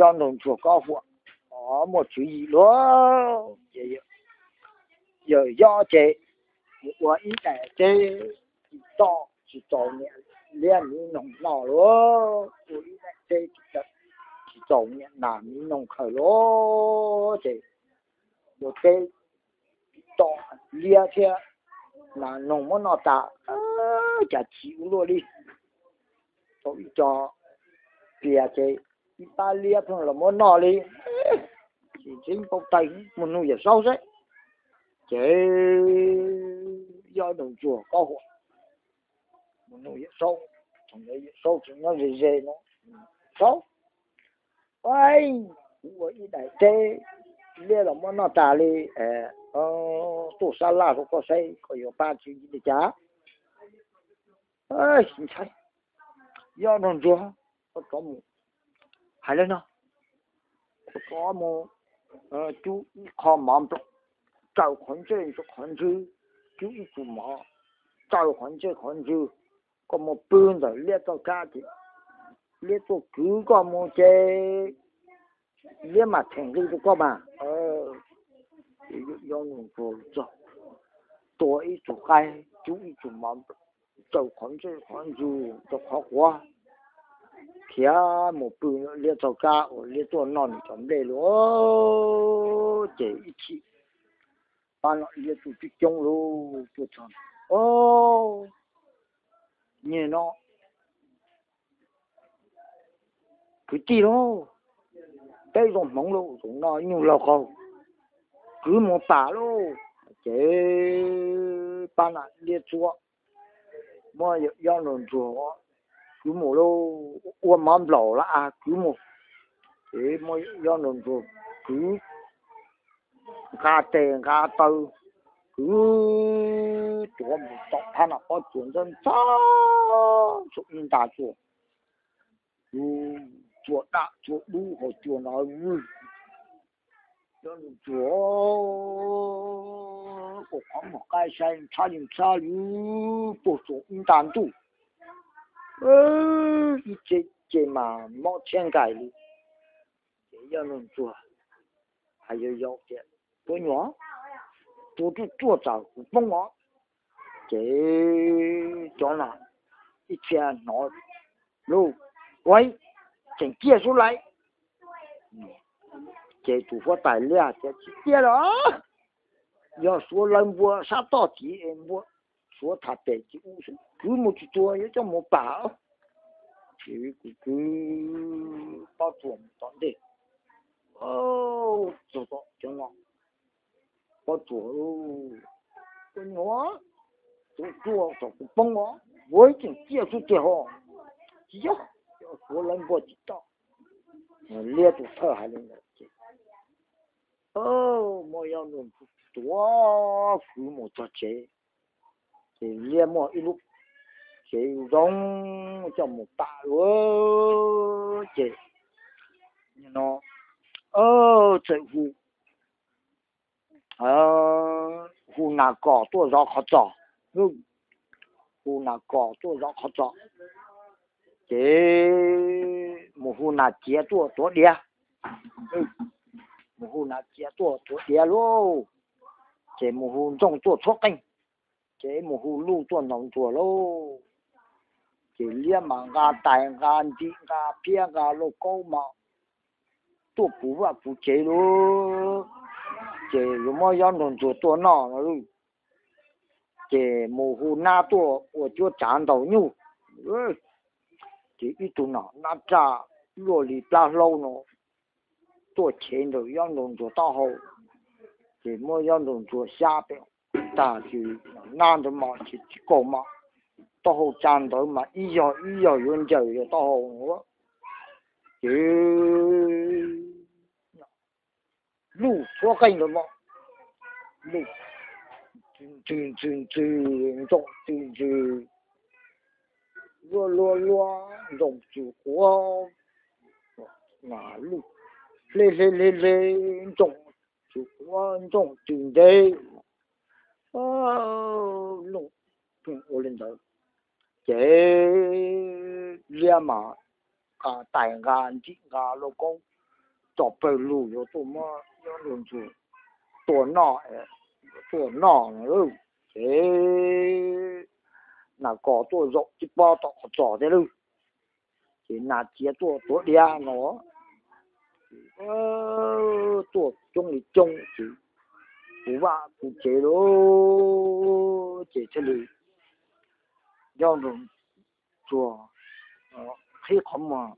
要弄做高火，哦，莫注意咯，也有有要这，我一代这一到一到年两年弄老咯，我一代这一个一到年两年弄开咯，这我这到两天那弄么那大，呃，加起落哩，所以叫别这。 Italia thằng là món nọ đi. Chỉ chính công tay một nuôi ở sau đấy. Chế do đồng chùa có hộ một nuôi ở sau thằng đấy sau thì nó dễ dễ nó. Sau ôi, của ý đại chế lia là món nọ ta đi ờ, ờ tổ sa la cũng có xây có nhiều ba chuyện gì chả. Ơi xin thay do đồng chùa có một 还来呢？个干？呃，就一看忙着，找困这是困住，就一直忙，找困这困住，干嘛搬到那个干的？那个狗个嘛在？你嘛听这个嘛？呃，要要弄做，一组干，就一组忙，找困这困住，就好过。Kia một bự liệt tàu cá ở liệt tàu non chấm đây lo chỉ ít chi ba nó liệt tàu bị chung lo tàu chọn ô nhìn nó cứ chi đó. Đây rồi mong lo rồi nó nhiều lâu không cứ một bà lo chế, ba nó liệt chúa mà yêu lần chúa cứu mồ lô uống mắm lẩu là à cứ một thế mới do nồng ruột cứ gà tiền gà tơ cứ chỗ một trọng than là có chuyện dân cha chỗ in ta chỗ cứ chỗ đã chỗ đu hồ chỗ nói vui. Cho nên chỗ của khoảng một cái xanh cha nhìn cha lưu bộ chỗ in tàn tụ ơi chị chị mà mọ chen cài đi. Chị yêu nông hay yêu yêu chị bố nhỏ. Chú chùa cháu cũng bông ngó. Chị cho là chị chia nó lu quay chẳng chia phát tài lia à, chị chia đó. Giờ xuống lần vua, sát to chị 说他带几五十，根本去做也叫没办，这个个把做没当的，哦，做到行了，把做喽，跟我做做做不帮我，我已经接触最好，呀，要说人不知道，脸都臭还能来接，哦，我要弄多父母做这。 Thì nghe mò ít lúc chỉ giống trong một tạ lúa chỉ nó, ơ chạy hù ờ hù nà cỏ tôi rõ khó trọ hù nà cỏ tôi rõ khó trọ chỉ một hù nà chia tôi tôi đĩa một hù nà chia tôi tôi đĩa luôn chỉ một hù trong tôi thuốc canh chế một hù lu tuần nòng chùa lô chế lia mà gà tài gà đi gà pia gà lô câu mà tu bù và bù chế lô chế lúc mà yang nòng chùa tuần nọ lô chế một hù na tu tôi cho chán đầu nhu chế ít tu nọ na cha lô lì pla lâu nọ tôi chế đầu yang nòng chùa tao hậu chế mà yang nòng chùa xa bèo ta thì nan được mà chỉ chỉ có mà tao hồ chan đó mà ý giờ ý giờ yuan giờ rồi tao hồ nữa chứ lũ thua canh rồi mà lũ từ từ từ rộng từ từ lúa lúa lúa rộng từ của mà lũ lê lê lê lê rộng từ của rộng từ đây lùng bình ô linh đâu chế lia mà à tài ngàn chị ngà lô công cho bờ lù yo tụ mà yo lùng chủ tổ nọ tổ nọ rồi ừ. chế là có tổ rộng chỉ bao tổ trò thế luôn chế là chia tổ tổ lia nó. Ờ, tổ chung thì chung chỉ 不把不接喽，接起来，两种做，哦，黑红嘛，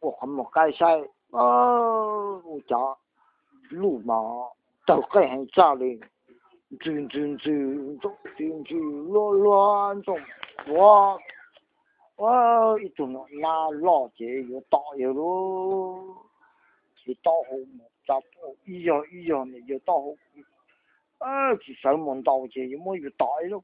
我红嘛改晒，我路嘛都改很杂的，转转转转转转乱乱种，我我一种那老街又大又多，一大红嘛。咋不一样一样的又到，啊，去上门道歉又么又大了，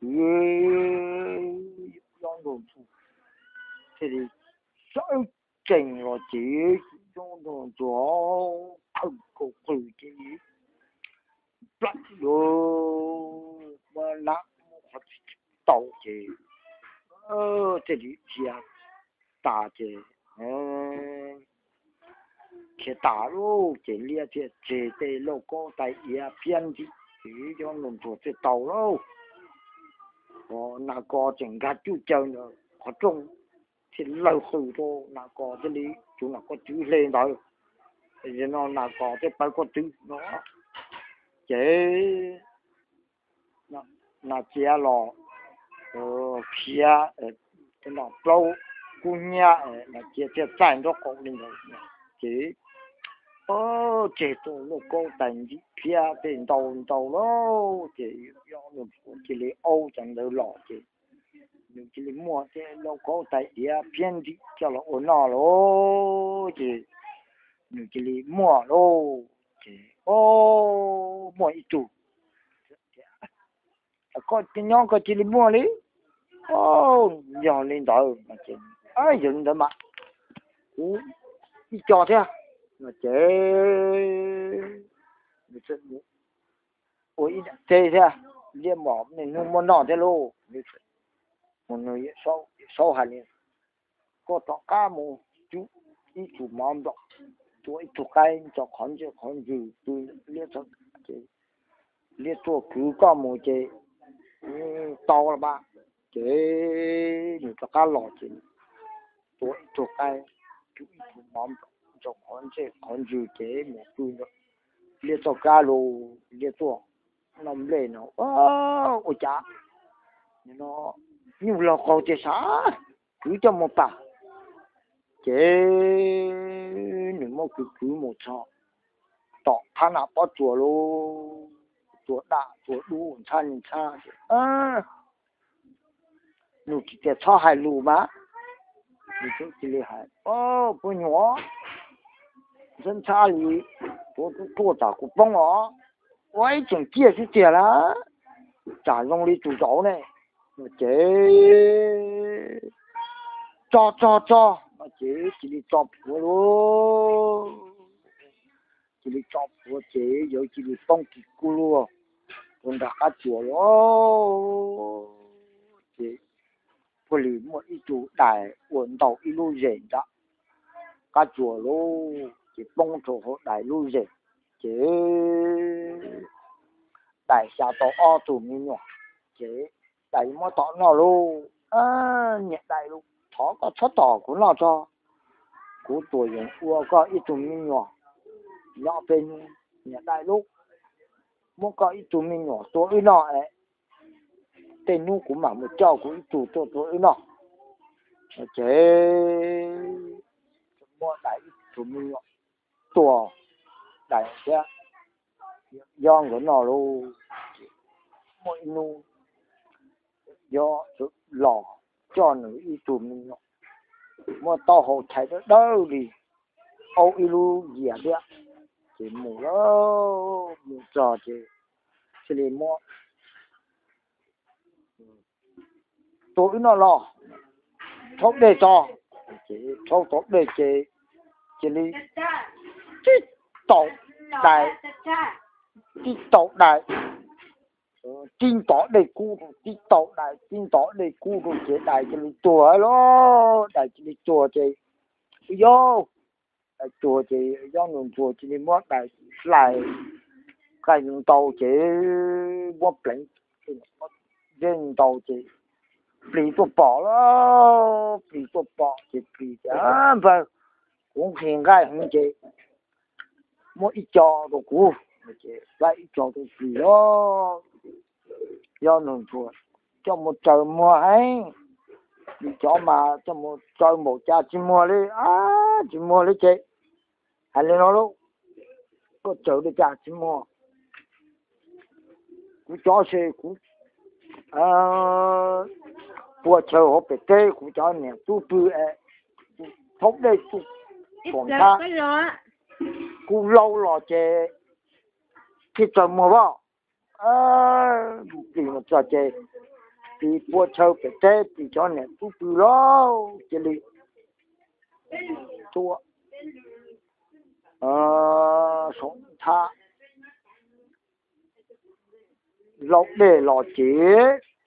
呃，养动物，这里少整了这种动作，口口口的，不哟，我拿我道歉，呃，这里家大姐，嗯。去大 chế tả lô chế lia chế chế tê lô cô, tại ia à, phiên gì chỉ cho mình thuộc chế tàu lô có, nà có chỉnh gạt chú chờ nữa, có trung thì lâu khử cho nà có cái lý, chú nà có chú lên đó. Thì nó nà có cái bao có chữ nó chế, nà chế lò ờ kia ờ, cái nọ lâu cũng nhà là ờ, chế chế sản đó cũng linh rồi. Chế 哦，这多路高等级，偏变道道咯，这要用这里欧整的老这，用这里摸这路高等级偏的，叫了我那咯，这用这里摸咯，这哦摸一组，có cái nhóm có chỉ mua lý ô nhỏ lên đó mà chỉ ai dựng được mà cú đi Cho thế à mà chế ôi chế thế à? Liên bỏ này nó muốn nọ thế lô một người sau sau hẳn có tọ cá mù, chú, ý chủ mong đó. Chú ý chủ cái cho con chứ con gì tôi liên cho chế liên cho cứu cá mù chế to là ba. Chế người cái cá lọ chế chú ý chủ cái chú ý chủ mong đó cho con chế con chú thế một tu nữa liệt cho cá lô liệt cho nằm lên nó ôi chả nó nhiều là khó chế sao, cứ cho một bà chế nếu mà cứ cứ một sao tỏ thà nào bắt chùa lô chùa đạ chùa đu chan cha à nụ chỉ để cho hai lù mà nụ chỉ chỉ lấy hai ô bún nhỏ dân cha lý tôi tôi trả cũng bông ó quay chẳng kia chứ tiền lá đi chủ cháu này mà chế cho cho cho mà chế chỉ đi cho phụ luôn chỉ đi cho phụ chế rồi chỉ đi bông kỳ cu luôn còn đã cá chùa lý ít ít đó cá luôn chỉ bông chỗ hộ đại lưu dễ chỉ đại xa tổ o tù mi nhỏ chỉ đại mô tổ nó lu à nhẹ đại lu thọ có thó tổ của nó cho. Của tuổi yên ua có ít tù mi nhỏ nhỏ bên nhẹ đại lu muốn có ít tù mi nhỏ, tuổi nó ấy. Tên nu cũng mà một cho cũng ít tù tổ tuổi nó chế mua đại ít tù mi nhỏ tua đại chứ do của nó luôn mỗi nu. Do lò. Cho nữ y tù mình nó mà tao hồ chạy đó đâu đi. Âu y lu gì à đấy chỉ mù đó mù trò chỉ chỉ lấy mua tối nó lò. Thốt đề cho chỉ thốt thốt đề chỉ chỉ lấy tiếp tục đại tiếp tục đại tin tỏ đây cu tiếp tục đại tin tỏ đầy cu rồi chế đại cho mình chùa lo đại cho mình chùa chế vô. Chùa chị do nương chùa chị mình mất, đại lại cái nương tàu chị mót lạnh dân tàu chị bị tụt bỏ lo bị tụt bỏ chị bị à vâng cũng hiện cái không chị mỗi cho đồ cũ ít cho đồ gì đó do nương chùa cho một trời mùa ấy đi cho mà cho một trời một cha chỉ mua đi à chỉ mua đi chị. Hay là nó đâu có đi cha chỉ mua cú cho xe cú à bùa chờ họ bị tê cú cho nè tu tu ê thốt đây tu còn tha cú lâu lò chị khi trời mùa bao à thì một trò chơi thì bùa chờ phải tê thì cho nè cú tu lo chị đi chua à sống tha. Lâu để lò chế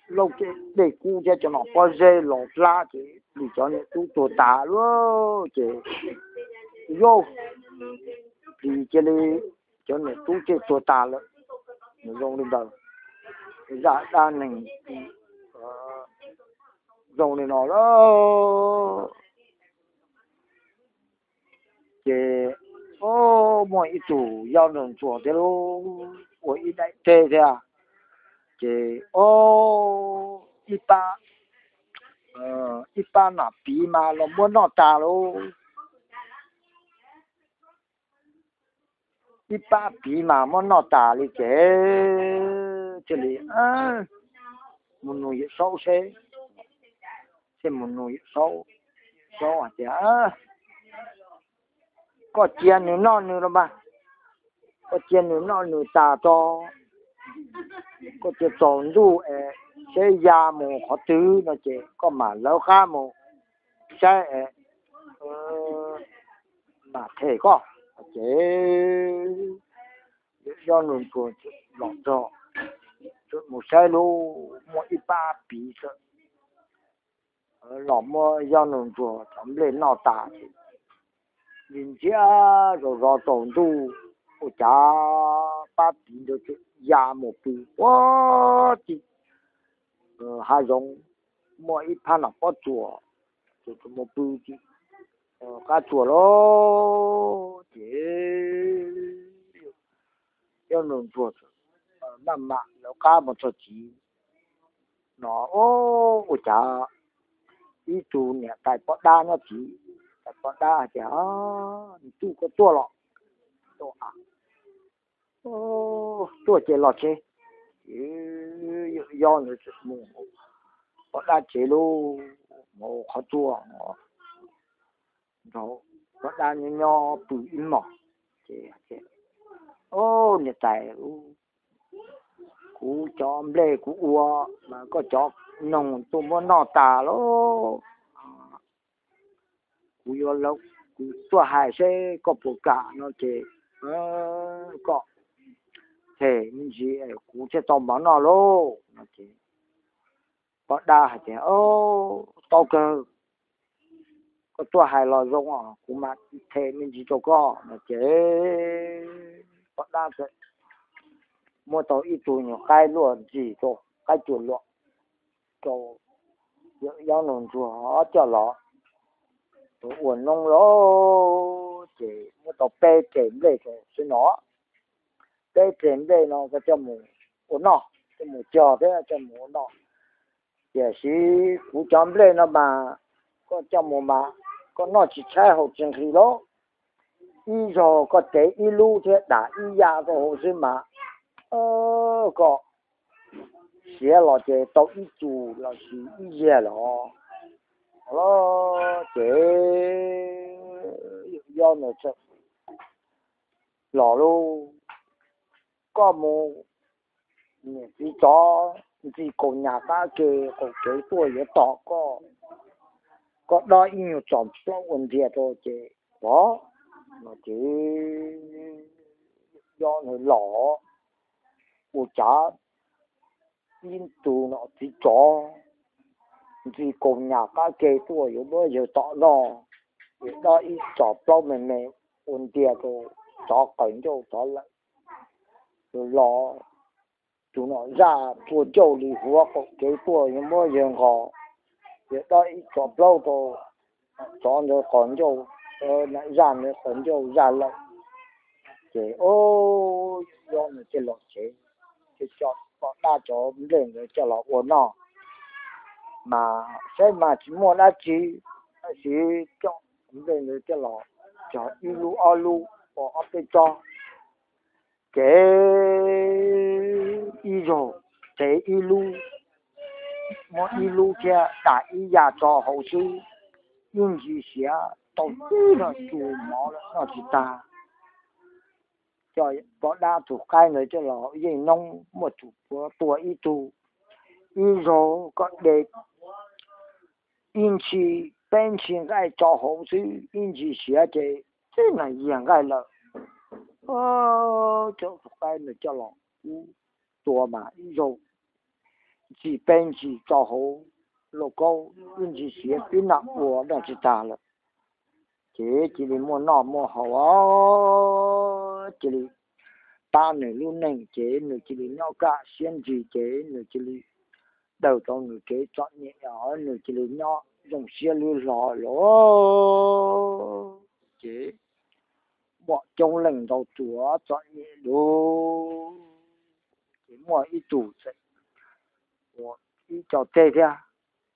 lâu chế để cú cho cho nó có dê, lò la chế thì cho nè cú tổ tả luôn chế vô thì chế đi cho nó tu chế tổ tả luôn nó dùng được đâu dạ đa này dùng ờ, để nó đó. Chế ô, mọi chủ giao đường chùa thế lô của ít đại tê thế à? Chế ô ít ba ít ờ, ba nà bí mà nó muốn nó ta lô ít ba bí mà muốn nó ta đi chế chế li à muốn nuôi sâu xe xe muốn nuôi sâu sâu à chế à có tiền nữa nó nữa mà có tiền nữa nó nữa ta to có tiền tròn du ê sẽ ya mù khó tứ nó chế có mà lâu khá mù sẽ ê mà thể có chế do nguồn của lọt rõ một xe lô, một ít ba bí sợ lọ mơ do nguồn của thấm lên nọ tả nhìn chia à, rồi rõ tổng tu. Của cha ba bí được già một bí quá chị. Ờ, hai giống, một ít phan là có chùa. Một bí chị. Ờ, cá chùa đó chế yêu nông chuột ờ, nằm mạng, nó cá một số chí. Nó, ô của cha ý chú nhẹ tại bọn đa nó chí. Tại bọn đa chả chú có tua lọ. Tua à. Ô, tua chế lọ chế. Do nó mù bọn đa chế lô, mù khó tua nó có đa như nho bự im mỏ. Chế chế ô, nhà tài u. Cú chó lê, cú ua. Mà có chó nồng tu muốn nọ tà lô. À. Cú yo lâu cú tua hai xe có bộ cả nó chế ờ có. Thế mình chỉ à, cú sẽ tao bán nó lô. Nó chế có đa hay chế ô tao cơ có tua hài lò rong ở cũng mà thế mình chỉ cho có, mà chế có đa cái mua tàu ít tuổi nhiều cái luôn gì cho cái chuẩn luôn cho giáo nông chùa họ, cho lọ. Uốn nông lỗ chỉ mua tàu bê chém về cho xin nó. Bê chém về nó có cho mù uốn nó cho mù chờ thế cho mù nó giờ sĩ cũng chấm lên nó mà có cho mù mà. 个拿起菜好进去咯。伊坐个第一路的打伊呀个好些嘛，呃个，写老些到一组老是一页咯，好咯，这要来只老路，个么你做你，自个伢家个个几多也大个。Có đó nhiều chọn số vấn đề thôi, chứ đó mà chỉ do người lọ u chả tin tù nó chỉ cho chỉ cùng nhà cá kê tuổi yếu bữa giờ tọ lo đó ít chọp bao mình mình ổn địa cô cho cảnh cho cho lại rồi lo chúng nó ra chùa châu đi hóa có cái của yếu mối giờ họ để đây lâu rồi chọn nó còn cho lại ra nữa còn cho ra lại. Thì ô do nó chỉ lọt chế. Thì cho có đa cho lên rồi cho nó ổn nó mà sẽ mà chỉ mua đã chỉ chỉ cho lên rồi cho nó, cho ilu alu ở ở bên cái y rồi cái ilu 我一路家打一家找好久，运气些到地了就忙了，那就打。叫把那土盖了就老一弄，没土多多一堵，一说个来运气本钱爱找好久，运气些的真能掩盖了。哦，就盖了就老多嘛，一说。chỉ bên chỉ cho hồ lô câu nhưng chỉ xía cái nặng của đã chỉ ta là chỉ chỉ đi mua nọ mua hồ chỉ đi ta nửa luôn nền chế nửa chỉ đi nhau cả xuyên chỉ chế nửa chỉ đi đầu trong nửa chế chọn nhẹ ở nửa chỉ đi nhau dùng xia lưu lò lỗ chế bọn trong lành đầu chúa chọn nhẹ lô chế mua ít chủ chạy 我一脚带的，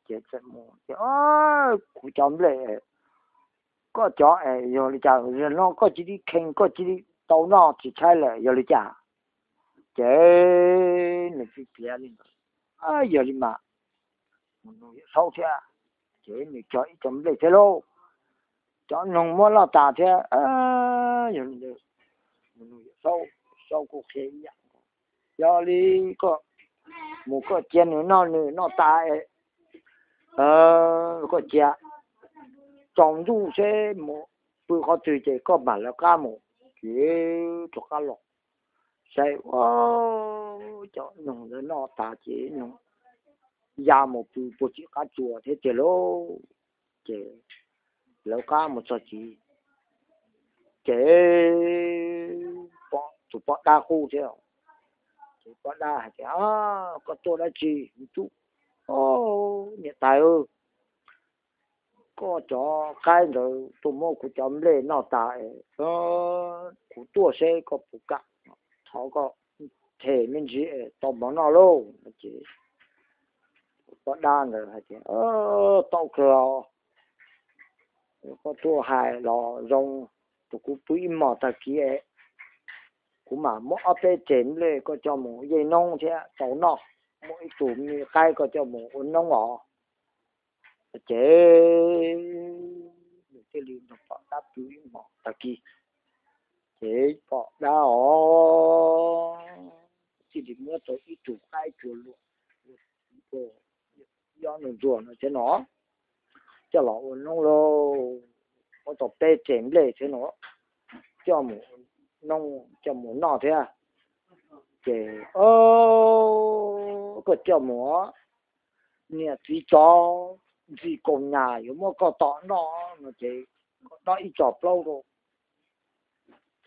这怎么啊？古讲嘞，个叫哎，要你讲人啷个这里看个这里到哪去采嘞？要你讲，这你去别的，啊要你嘛，我弄烧车，这你叫一怎么来的喽？叫弄么老大的啊？要你的，我弄烧烧过黑一样，要你个。 Một cái chia nữa, nó nữa, nó ta ờ có chia trong du xe một bữa có từ chế có mà là ca một chỉ cho ca lọc xe ô, cho nhung nữa, nó ta dạ chỉ nhung ya một bữa bữa chỉ cá chùa thế chế lô. Chế lâu ca một cho chỉ chế bỏ tụ bỏ đa khu thế không? Thì có đa thì à có tôi đã chỉ chú. Ô hiện tại ơi. Có cho cái rồi, tôi mua của chấm lên nó tại ờ của tôi sẽ có phụ cả họ có thể mình chỉ tao bảo nó luôn chỉ có đa rồi, hả chị? Ờ tao cửa có tôi hài lò, rong, tôi cũng tùy mà ta kia cũng mà mỗi ở trên lên có cho một dây nông chứ cháu nọ mỗi chủ như khai có cho một nông ở chế cái liền nó bỏ đáp túi mỏ ta kỳ. Chế bỏ đá ó chỉ để mua tới ít chủ khai chủ luôn do nó ruộng nó chế nó. Cho nó nông lô. Có tập tê chém lên chế nó. Cho một nông cho mùa nọ thế à? Kể ô có cho mùa nè chỉ cho chỉ cùng nhà có mà có tỏ nó nó chỉ nó ít cho lâu rồi.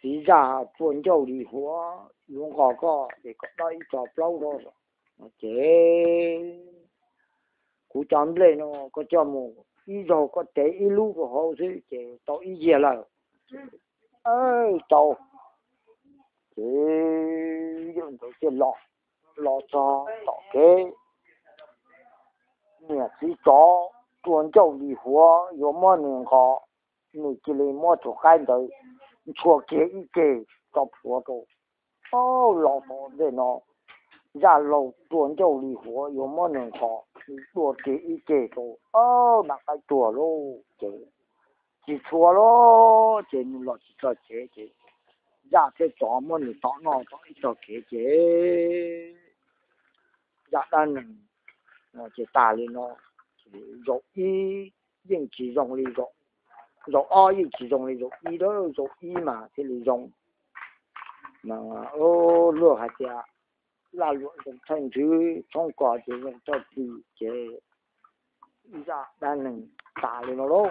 Chỉ ra phun cho đi hóa dùng họ có để có nó ít cho lâu rồi. Nó chỉ cú chọn lên nó, có cho mùa, ít rồi có thể ít lúc của họ chứ chỉ tao ít gì là ơi tao cái dùng tới tiền lọ lọ cho tỏ cái nè chỉ cho tuần châu đi hóa có mà nè họ nè chỉ lấy mà cho khai tới chùa kế ý kế cho phùa đồ ô lọ phò để nó ra lầu tuần châu đi hóa có mà nè họ chùa kế ý kế đồ ô mà cái chùa lô chế chỉ chùa lô chế lọ chỉ cho chế chế ra thế chó mà người chó nó tỏ ít cho kế chế. Ra đàn, nó chỉ tà lên nó rồi y nhưng chỉ dùng đi rồi rồi o nhưng chỉ dùng đi rồi y đó rồi y mà, thế đi dùng mà, ô lúa hạt cha là lúa dùng thành thứ trong quả chỉ dùng cho đi chế. Ra đàn này tà lên nó luôn